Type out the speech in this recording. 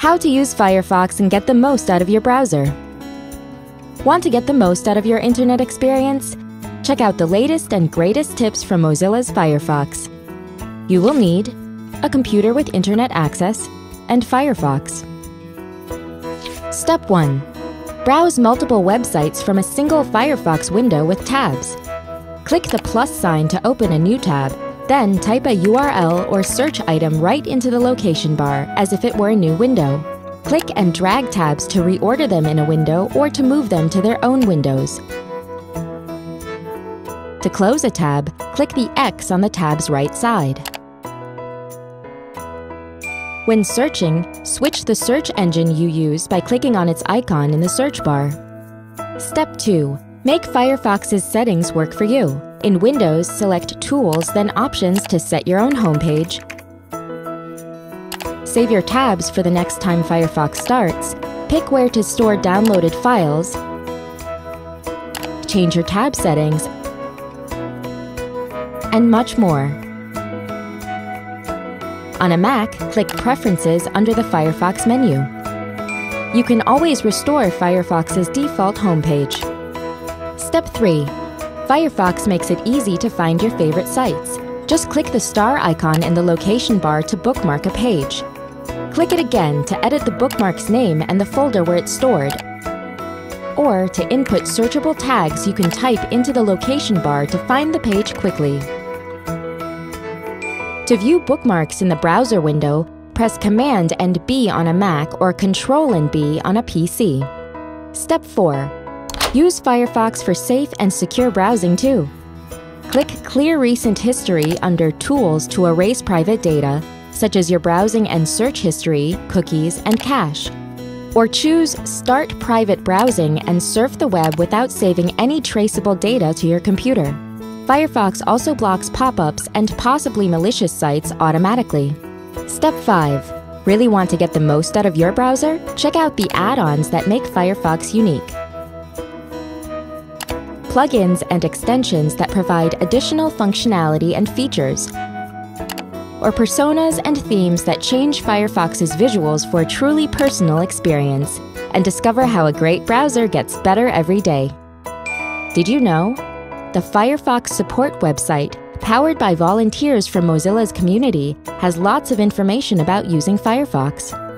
How to use Firefox and get the most out of your browser. Want to get the most out of your internet experience? Check out the latest and greatest tips from Mozilla's Firefox. You will need a computer with internet access and Firefox. Step 1. Browse multiple websites from a single Firefox window with tabs. Click the plus sign to open a new tab then type a URL or search item right into the location bar as if it were a new window. Click and drag tabs to reorder them in a window or to move them to their own windows. To close a tab, click the X on the tab's right side. When searching, switch the search engine you use by clicking on its icon in the search bar. Step 2. Make Firefox's settings work for you. In Windows, select Tools, then Options to set your own homepage. Save your tabs for the next time Firefox starts. Pick where to store downloaded files. Change your tab settings. And much more. On a Mac, click Preferences under the Firefox menu. You can always restore Firefox's default homepage. Step 3. Firefox makes it easy to find your favorite sites. Just click the star icon in the location bar to bookmark a page. Click it again to edit the bookmark's name and the folder where it's stored. Or to input searchable tags you can type into the location bar to find the page quickly. To view bookmarks in the browser window, press Command and B on a Mac or Control and B on a PC. Step 4. Use Firefox for safe and secure browsing too. Click Clear Recent History under Tools to erase private data, such as your browsing and search history, cookies, and cache. Or choose Start Private Browsing and surf the web without saving any traceable data to your computer. Firefox also blocks pop-ups and possibly malicious sites automatically. Step 5. Really want to get the most out of your browser? Check out the add-ons that make Firefox unique plugins and extensions that provide additional functionality and features, or personas and themes that change Firefox's visuals for a truly personal experience, and discover how a great browser gets better every day. Did you know? The Firefox support website, powered by volunteers from Mozilla's community, has lots of information about using Firefox.